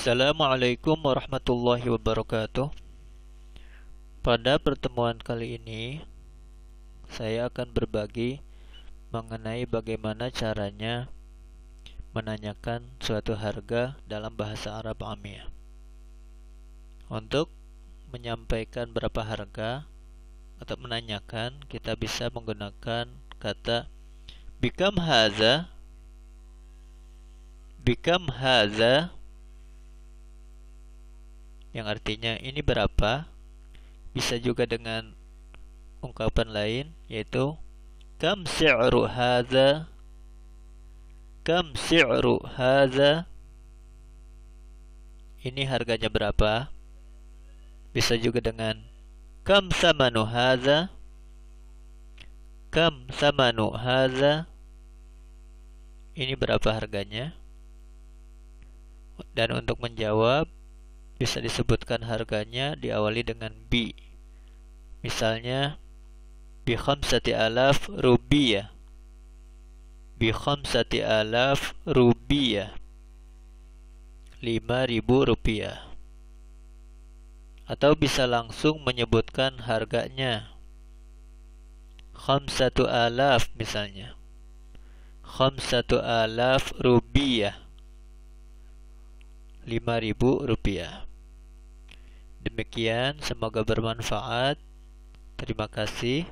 Assalamualaikum warahmatullahi wabarakatuh. Pada pertemuan kali ini, saya akan berbagi mengenai bagaimana caranya menanyakan suatu harga dalam bahasa Arab Amiyah. Untuk menyampaikan berapa harga atau menanyakan, kita bisa menggunakan kata bikam haza bikam haza yang artinya ini berapa? Bisa juga dengan ungkapan lain yaitu kam si'ru hadza? Kam si'ru hadza? Ini harganya berapa? Bisa juga dengan kam samanu hadza? Kam samanu hadza? Ini berapa harganya? Dan untuk menjawab bisa disebutkan harganya diawali dengan bi. Misalnya bi khamsati alaf rubiyah. Bi khamsati alaf rubiyah. lima ribu rupiah. Atau bisa langsung menyebutkan harganya. Khamsatu alaf misalnya. Khamsatu alaf rubiyah. lima ribu rupiah. Demikian, semoga bermanfaat. Terima kasih.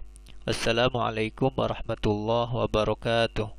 Wassalamualaikum warahmatullahi wabarakatuh.